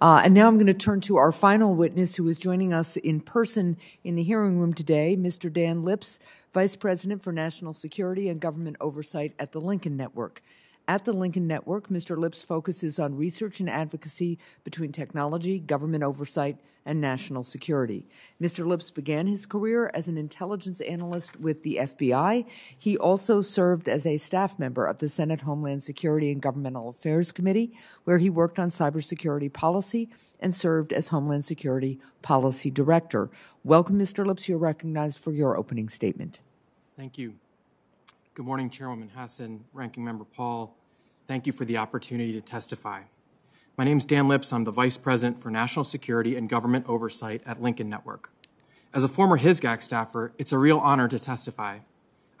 Uh, and now I'm going to turn to our final witness who is joining us in person in the hearing room today, Mr. Dan Lips, Vice President for National Security and Government Oversight at the Lincoln Network. At the Lincoln Network, Mr. Lips focuses on research and advocacy between technology, government oversight, and national security. Mr. Lips began his career as an intelligence analyst with the FBI. He also served as a staff member of the Senate Homeland Security and Governmental Affairs Committee, where he worked on cybersecurity policy and served as Homeland Security Policy Director. Welcome, Mr. Lips. You're recognized for your opening statement. Thank you. Good morning, Chairwoman Hassan, Ranking Member Paul, Thank you for the opportunity to testify. My name is Dan Lips. I'm the Vice President for National Security and Government Oversight at Lincoln Network. As a former HSGAC staffer, it's a real honor to testify.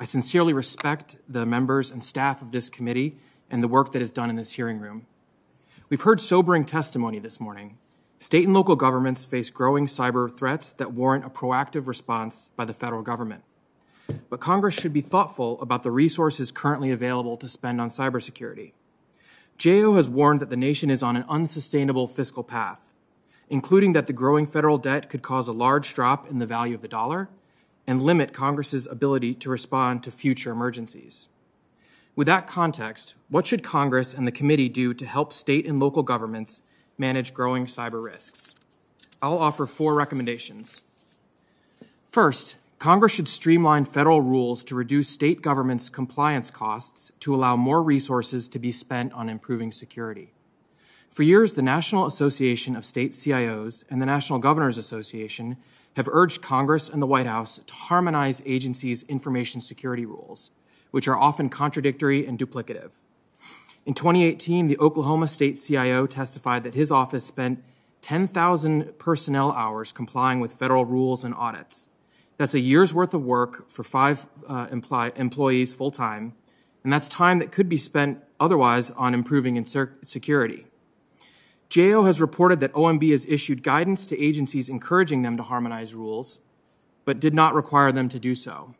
I sincerely respect the members and staff of this committee and the work that is done in this hearing room. We've heard sobering testimony this morning. State and local governments face growing cyber threats that warrant a proactive response by the federal government. But Congress should be thoughtful about the resources currently available to spend on cybersecurity. GAO has warned that the nation is on an unsustainable fiscal path, including that the growing federal debt could cause a large drop in the value of the dollar and limit Congress's ability to respond to future emergencies. With that context, what should Congress and the committee do to help state and local governments manage growing cyber risks? I'll offer four recommendations. First, Congress should streamline federal rules to reduce state governments' compliance costs to allow more resources to be spent on improving security. For years, the National Association of State CIOs and the National Governors Association have urged Congress and the White House to harmonize agencies' information security rules, which are often contradictory and duplicative. In 2018, the Oklahoma State CIO testified that his office spent 10,000 personnel hours complying with federal rules and audits that's a year's worth of work for five uh, employ- employees full time, and that's time that could be spent otherwise on improving security. GAO has reported that OMB has issued guidance to agencies encouraging them to harmonize rules, but did not require them to do so.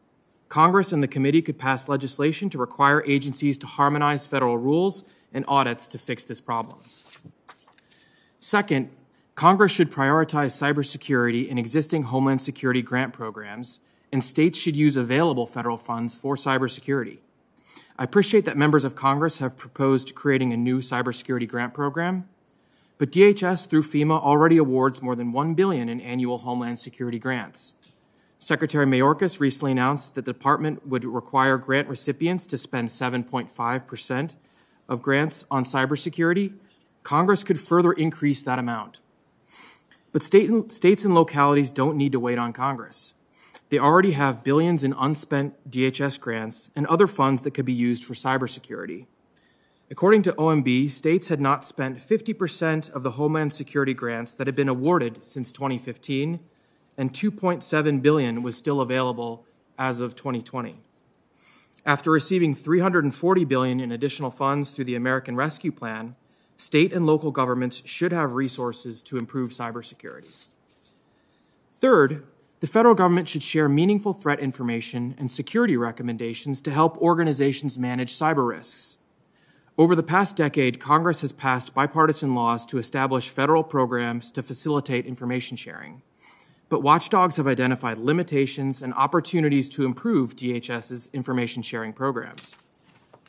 Congress and the committee could pass legislation to require agencies to harmonize federal rules and audits to fix this problem. Second, Congress should prioritize cybersecurity in existing Homeland Security grant programs, and states should use available federal funds for cybersecurity. I appreciate that members of Congress have proposed creating a new cybersecurity grant program, but DHS through FEMA already awards more than 1 billion in annual Homeland Security grants. Secretary Mayorkas recently announced that the department would require grant recipients to spend 7.5% of grants on cybersecurity. Congress could further increase that amount. But states and localities don't need to wait on Congress. They already have billions in unspent DHS grants and other funds that could be used for cybersecurity. According to OMB, states had not spent 50% of the Homeland Security grants that had been awarded since 2015, and 2.7 billion was still available as of 2020. After receiving 340 billion in additional funds through the American Rescue Plan, state and local governments should have resources to improve cybersecurity. Third, the federal government should share meaningful threat information and security recommendations to help organizations manage cyber risks. Over the past decade, Congress has passed bipartisan laws to establish federal programs to facilitate information sharing. But watchdogs have identified limitations and opportunities to improve DHS's information sharing programs.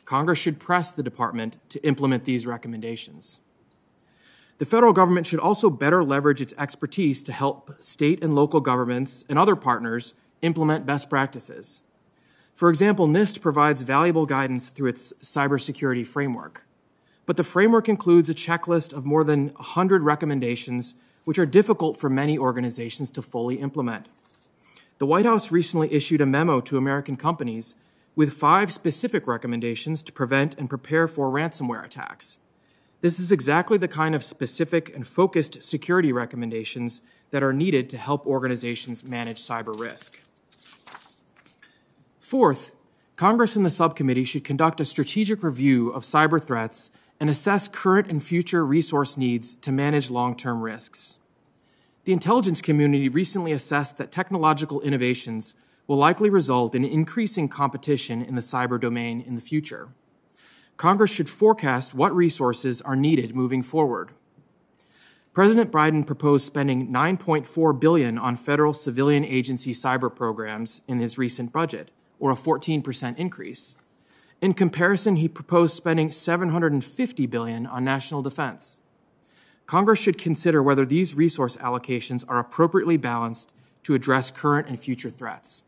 Congress should press the department to implement these recommendations. The federal government should also better leverage its expertise to help state and local governments and other partners implement best practices. For example, NIST provides valuable guidance through its cybersecurity framework. But the framework includes a checklist of more than 100 recommendations, which are difficult for many organizations to fully implement. The White House recently issued a memo to American companies with five specific recommendations to prevent and prepare for ransomware attacks. This is exactly the kind of specific and focused security recommendations that are needed to help organizations manage cyber risk. Fourth, Congress and the subcommittee should conduct a strategic review of cyber threats and assess current and future resource needs to manage long term risks. The intelligence community recently assessed that technological innovations will likely result in increasing competition in the cyber domain in the future. Congress should forecast what resources are needed moving forward. President Biden proposed spending 9.4 billion on federal civilian agency cyber programs in his recent budget, or a 14% increase. In comparison, he proposed spending 750 billion on national defense. Congress should consider whether these resource allocations are appropriately balanced to address current and future threats.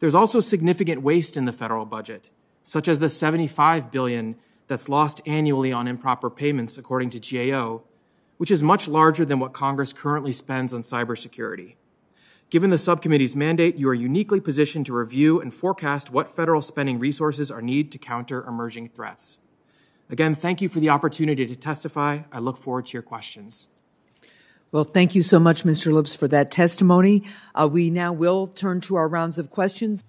There's also significant waste in the federal budget, such as the 75 billion that's lost annually on improper payments according to GAO, which is much larger than what Congress currently spends on cybersecurity. Given the subcommittee's mandate, you are uniquely positioned to review and forecast what federal spending resources are needed to counter emerging threats. Again, thank you for the opportunity to testify. I look forward to your questions. Well, thank you so much, Mr. Lips, for that testimony. Uh, we now will turn to our rounds of questions.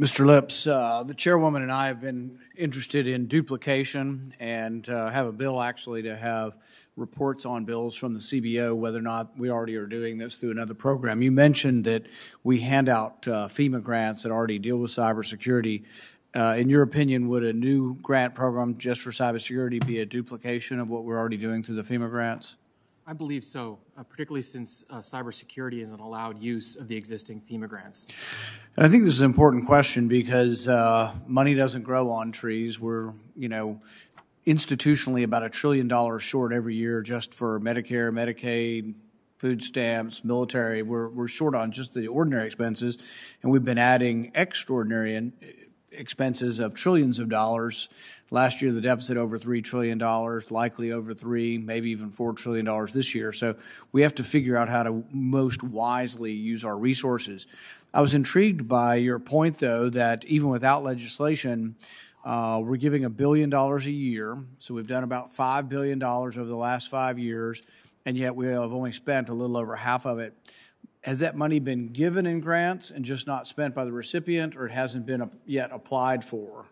Mr. Lips, uh, the chairwoman and I have been interested in duplication and uh, have a bill actually to have reports on bills from the CBO, whether or not we already are doing this through another program. You mentioned that we hand out uh, FEMA grants that already deal with cybersecurity. Uh, in your opinion, would a new grant program just for cybersecurity be a duplication of what we're already doing through the FEMA grants? I believe so, uh, particularly since uh, cybersecurity is an allowed use of the existing FEMA grants. And I think this is an important question because uh, money doesn't grow on trees. We're, you know, institutionally about a trillion dollars short every year just for Medicare, Medicaid, food stamps, military. We're, we're short on just the ordinary expenses, and we've been adding extraordinary in, expenses of trillions of dollars. Last year, the deficit over $3 trillion, likely over 3, maybe even $4 trillion this year. So we have to figure out how to most wisely use our resources. I was intrigued by your point, though, that even without legislation, uh, we're giving a billion dollars a year. So we've done about $5 billion over the last five years, and yet we have only spent a little over half of it has that money been given in grants and just not spent by the recipient, or it hasn't been yet applied for?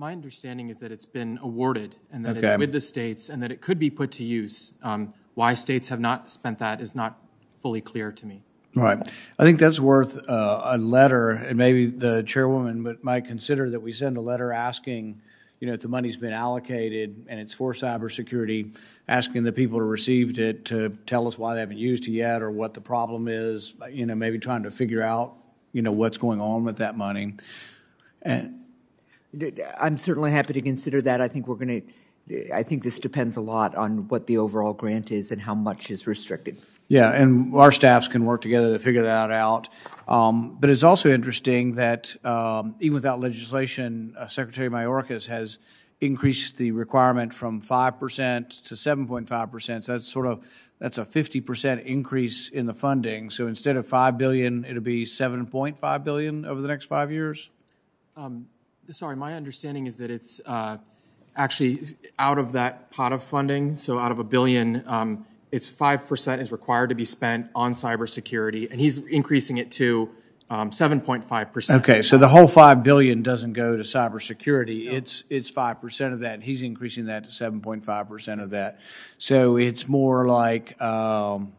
My understanding is that it's been awarded and that okay. it's with the states and that it could be put to use. Um, why states have not spent that is not fully clear to me. Right. I think that's worth uh, a letter, and maybe the chairwoman might consider that we send a letter asking you know, if the money's been allocated and it's for cybersecurity, asking the people who received it to tell us why they haven't used it yet or what the problem is, you know, maybe trying to figure out, you know, what's going on with that money. And I'm certainly happy to consider that. I think we're going to, I think this depends a lot on what the overall grant is and how much is restricted. Yeah, and our staffs can work together to figure that out. Um, but it's also interesting that um, even without legislation, uh, Secretary Mayorkas has increased the requirement from 5% to 7.5%. So that's sort of that's a 50% increase in the funding. So instead of 5 billion, it'll be 7.5 billion over the next 5 years. Um, sorry, my understanding is that it's uh, actually out of that pot of funding, so out of a billion, um, it's 5% is required to be spent on cybersecurity, and he's increasing it to um, 7.5%. Okay, so the whole 5 billion doesn't go to cybersecurity. It's, it's 5% of that, he's increasing that to 7.5% of that. So it's more like, um,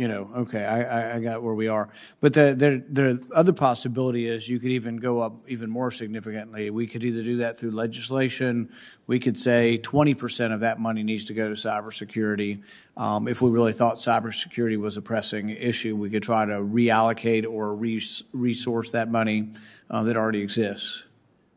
you know, okay, I, I got where we are. But the, the, the other possibility is you could even go up even more significantly. We could either do that through legislation. We could say 20% of that money needs to go to cybersecurity. Um, if we really thought cybersecurity was a pressing issue, we could try to reallocate or res- resource that money uh, that already exists.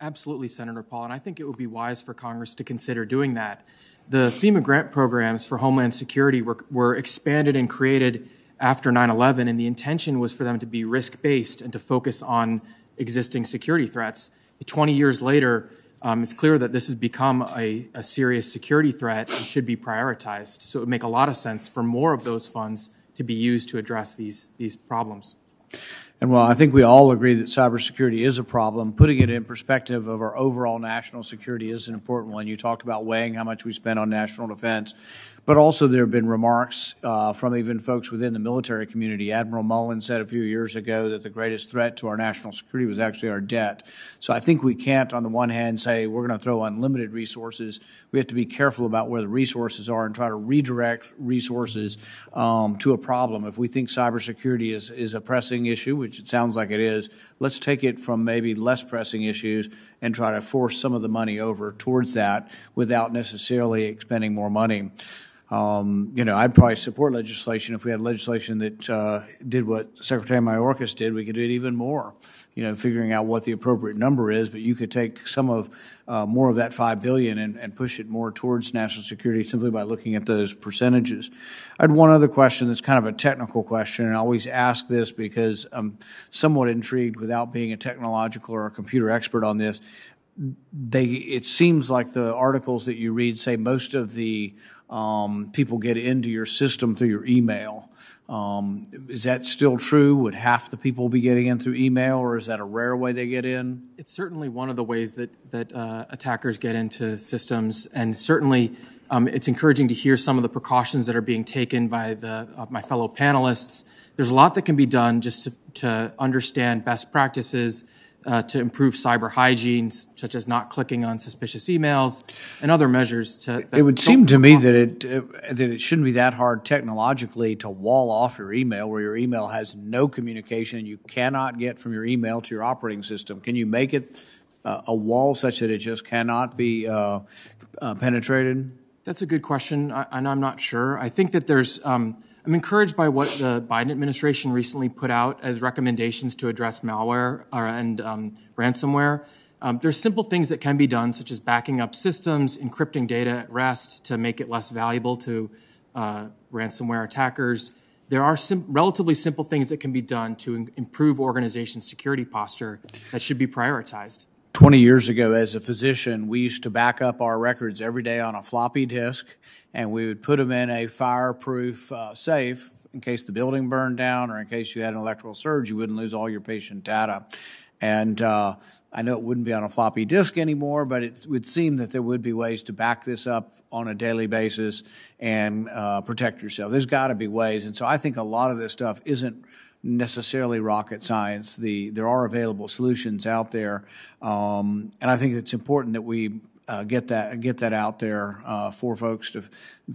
Absolutely, Senator Paul. And I think it would be wise for Congress to consider doing that. The FEMA grant programs for Homeland Security were, were expanded and created after 9 11, and the intention was for them to be risk based and to focus on existing security threats. 20 years later, um, it's clear that this has become a, a, serious security threat and should be prioritized. So it would make a lot of sense for more of those funds to be used to address these, these problems. And while I think we all agree that cybersecurity is a problem, putting it in perspective of our overall national security is an important one. You talked about weighing how much we spend on national defense. But also, there have been remarks uh, from even folks within the military community. Admiral Mullen said a few years ago that the greatest threat to our national security was actually our debt. So I think we can't, on the one hand, say we're going to throw unlimited resources. We have to be careful about where the resources are and try to redirect resources um, to a problem. If we think cybersecurity is, is a pressing issue, which it sounds like it is, let's take it from maybe less pressing issues and try to force some of the money over towards that without necessarily expending more money. Um, You know, I'd probably support legislation if we had legislation that uh, did what Secretary Mayorkas did. We could do it even more, you know, figuring out what the appropriate number is, but you could take some of, uh, more of that 5 billion and, and push it more towards national security simply by looking at those percentages. I had one other question that's kind of a technical question, and I always ask this because I'm somewhat intrigued without being a technological or a computer expert on this they it seems like the articles that you read say most of the um, people get into your system through your email. Um, is that still true? Would half the people be getting in through email, or is that a rare way they get in? It's certainly one of the ways that that uh, attackers get into systems, and certainly um, it's encouraging to hear some of the precautions that are being taken by the uh, my fellow panelists. There's a lot that can be done just to, to understand best practices uh, to improve cyber hygiene, such as not clicking on suspicious emails and other measures to. It would seem to me that it, uh, that it shouldn't be that hard technologically to wall off your email where your email has no communication you cannot get from your email to your operating system. Can you make it uh, a wall such that it just cannot be uh, uh, penetrated? That's a good question, I, and I'm not sure. I think that there's. Um, I'm encouraged by what the Biden administration recently put out as recommendations to address malware uh, and um, ransomware. Um, there's simple things that can be done, such as backing up systems, encrypting data at rest to make it less valuable to uh, ransomware attackers. There are sim- relatively simple things that can be done to in- improve organization security posture that should be prioritized. 20 years ago, as a physician, we used to back up our records every day on a floppy disk and we would put them in a fireproof uh, safe in case the building burned down or in case you had an electrical surge, you wouldn't lose all your patient data. And uh, I know it wouldn't be on a floppy disk anymore, but it would seem that there would be ways to back this up on a daily basis and uh, protect yourself. There's got to be ways. And so I think a lot of this stuff isn't necessarily rocket science. The, there are available solutions out there. Um, and I think it's important that we uh, get that get that out there uh, for folks to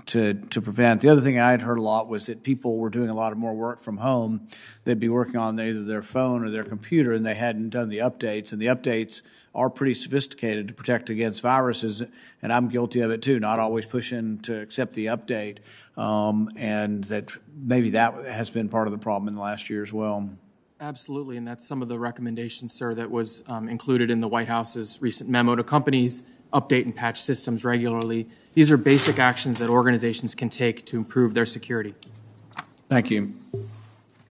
to to prevent. The other thing I had heard a lot was that people were doing a lot of more work from home. They'd be working on either their phone or their computer, and they hadn't done the updates. And the updates are pretty sophisticated to protect against viruses. And I'm guilty of it too, not always pushing to accept the update. Um, and that maybe that has been part of the problem in the last year as well. Absolutely, and that's some of the recommendations, sir, that was um, included in the White House's recent memo to companies update and patch systems regularly. These are basic actions that organizations can take to improve their security. Thank you.